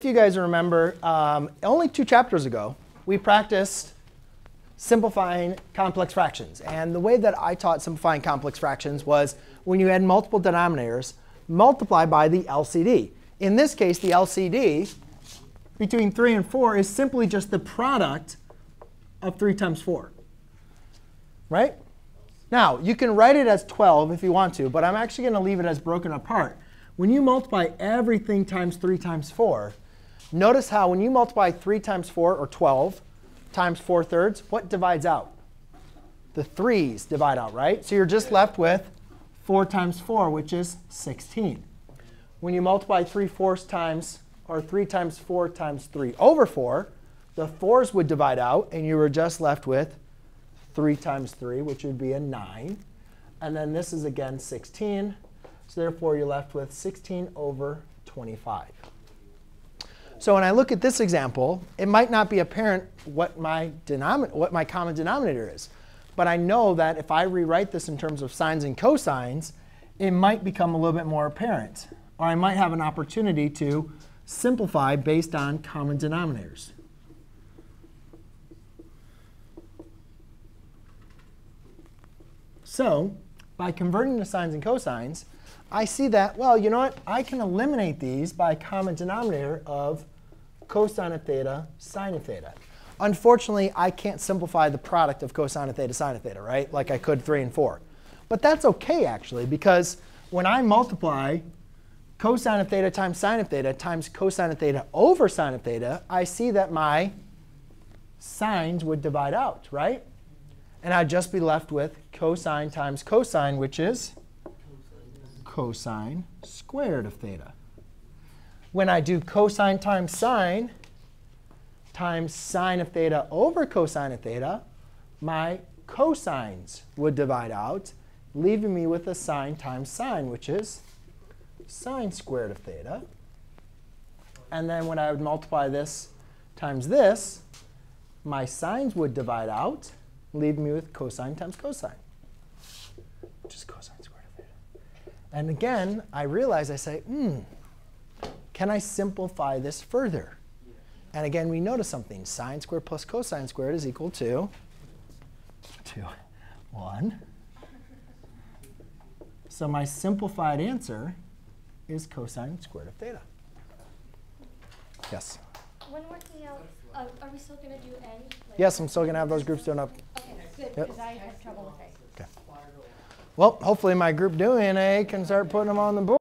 If you guys remember, um, only two chapters ago, we practiced simplifying complex fractions. And the way that I taught simplifying complex fractions was when you had multiple denominators, multiply by the LCD. In this case, the LCD between 3 and 4 is simply just the product of 3 times 4. Right? Now, you can write it as 12 if you want to, but I'm actually going to leave it as broken apart. When you multiply everything times 3 times 4, Notice how when you multiply 3 times 4, or 12, times 4 thirds, what divides out? The 3's divide out, right? So you're just left with 4 times 4, which is 16. When you multiply 3 fourths times, or 3 times 4 times 3 over 4, the 4's would divide out, and you were just left with 3 times 3, which would be a 9. And then this is, again, 16. So therefore, you're left with 16 over 25. So when I look at this example, it might not be apparent what my, what my common denominator is. But I know that if I rewrite this in terms of sines and cosines, it might become a little bit more apparent. Or I might have an opportunity to simplify based on common denominators. So by converting to sines and cosines, I see that, well, you know what? I can eliminate these by a common denominator of cosine of theta, sine of theta. Unfortunately, I can't simplify the product of cosine of theta, sine of theta, right? Like I could 3 and 4. But that's OK, actually, because when I multiply cosine of theta times sine of theta times cosine of theta over sine of theta, I see that my sines would divide out, right? And I'd just be left with cosine times cosine, which is cosine squared of theta. When I do cosine times sine times sine of theta over cosine of theta, my cosines would divide out, leaving me with a sine times sine, which is sine squared of theta. And then when I would multiply this times this, my sines would divide out, leaving me with cosine times cosine, which is cosine squared of theta. and again, I realize I say, hmm, can I simplify this further? And again, we notice something. Sine squared plus cosine squared is equal to 2, 1. So my simplified answer is cosine squared of theta. Yes? When working out, uh, are we still going to do n? Like yes, I'm still going to have those groups doing up. Okay, good, because yep. I have trouble with it. Well, hopefully my group doing A can start putting them on the board.